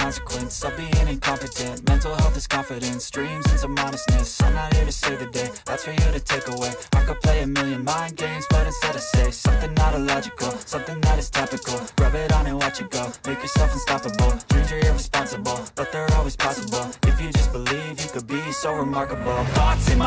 Consequence of being incompetent. Mental health is confidence, dreams and some I'm not here to save the day, that's for you to take away. I could play a million mind games, but instead I say Something not illogical, something that is topical. Rub it on and watch it go, make yourself unstoppable. Dreams are irresponsible, but they're always possible. If you just believe, you could be so remarkable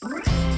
Bye.